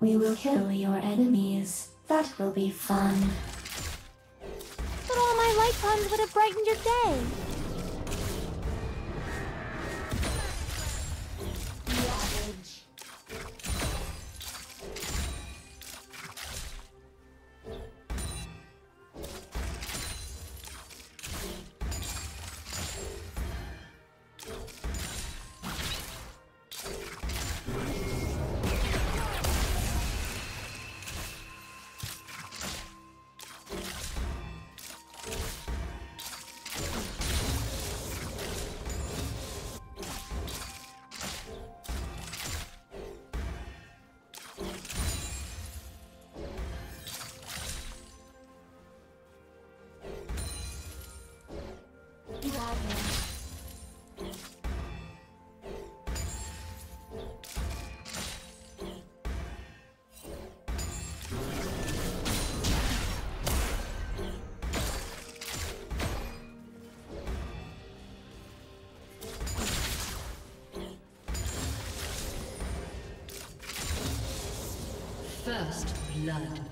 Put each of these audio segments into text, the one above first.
We will kill your enemies. That will be fun. But all my light puns would have brightened your day. Blood.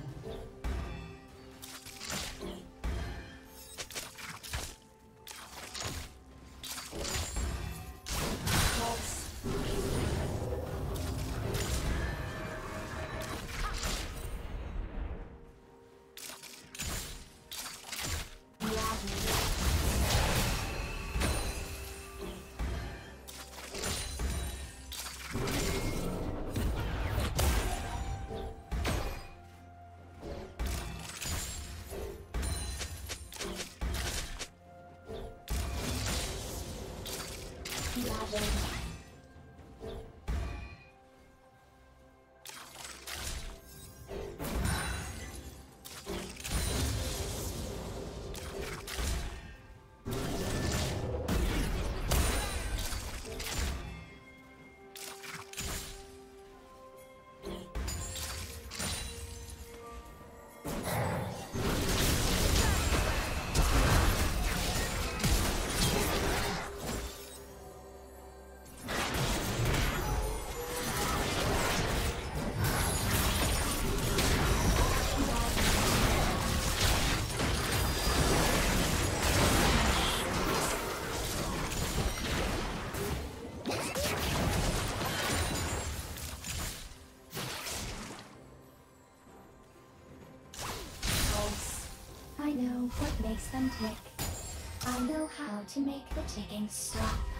I to make the ticking stop.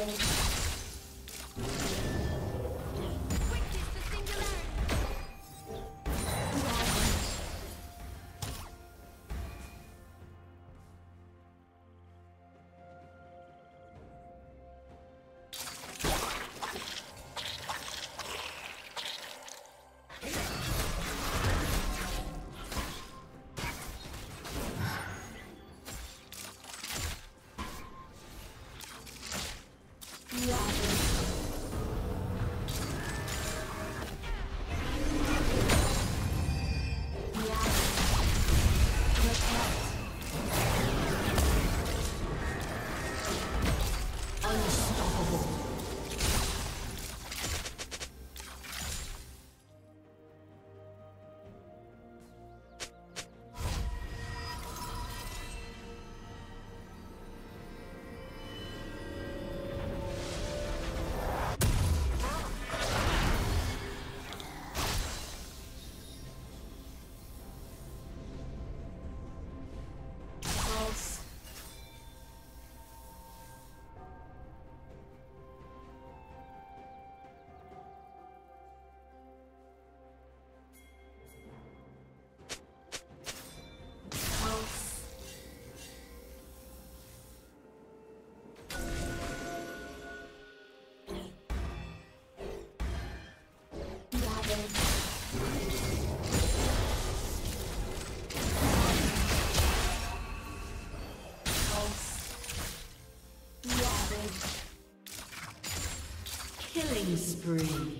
Killing spree.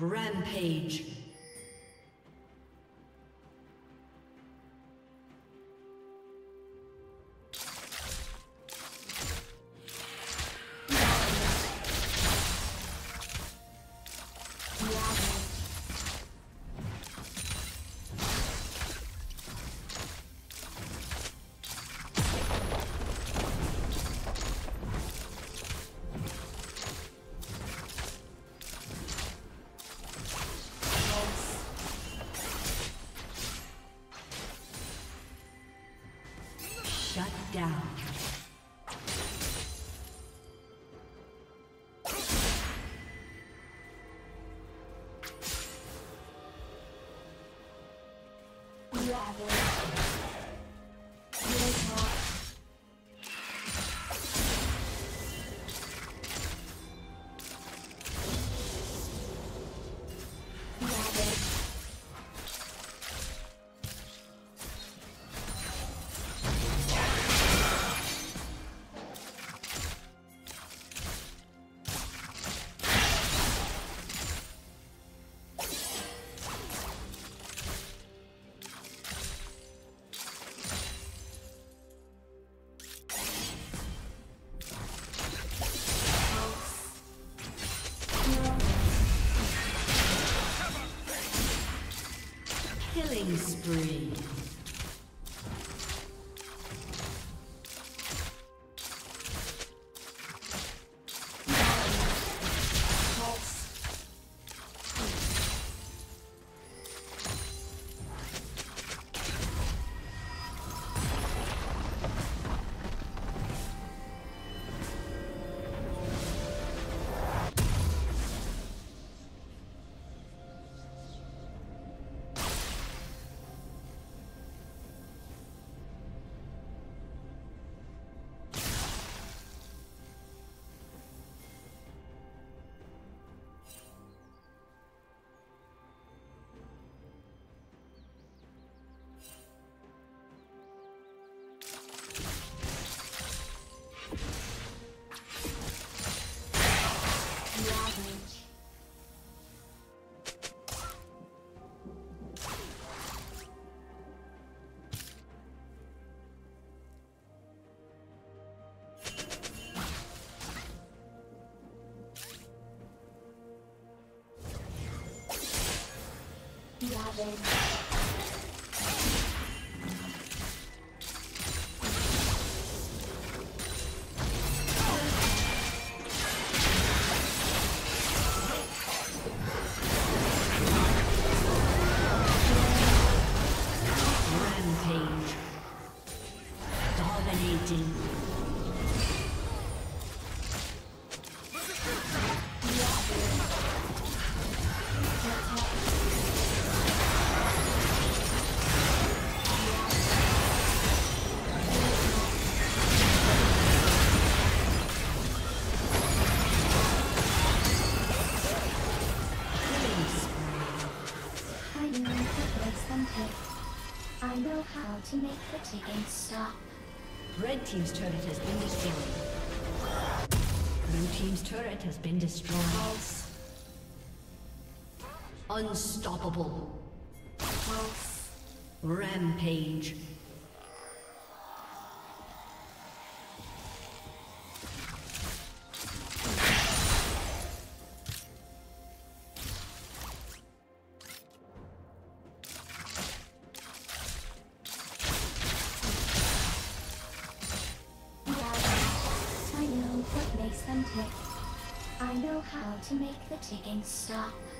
Rampage. lava. Killing spree. Ravage. To make ticking stop. Red Team's turret has been destroyed. Blue Team's turret has been destroyed. Unstoppable. Rampage. Make the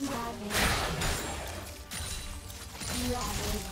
Ravage. Ravage.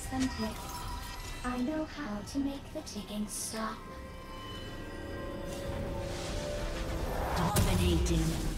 Makes them tick. I know how to make the ticking stop. Dominating.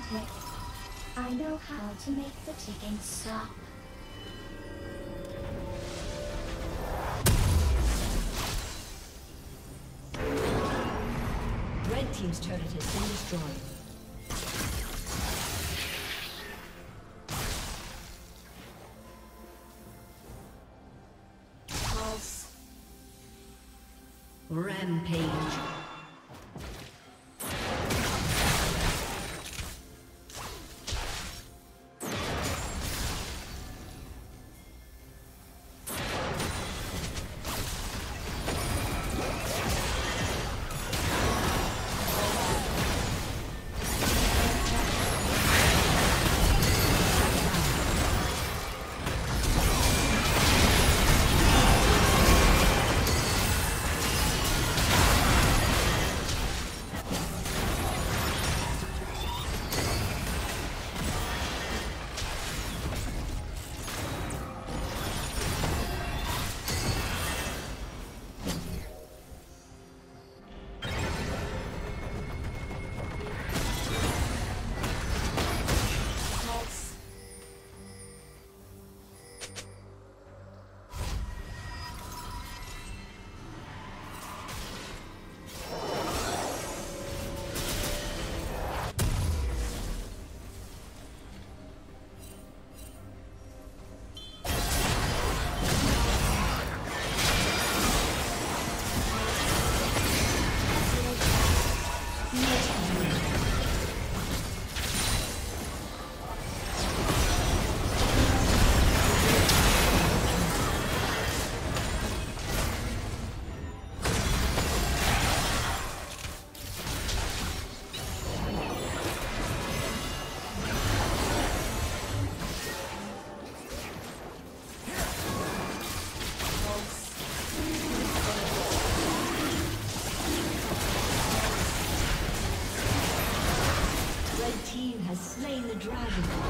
context, I know how to make the ticking stop. Red Team's turret has been destroyed. Rampage. A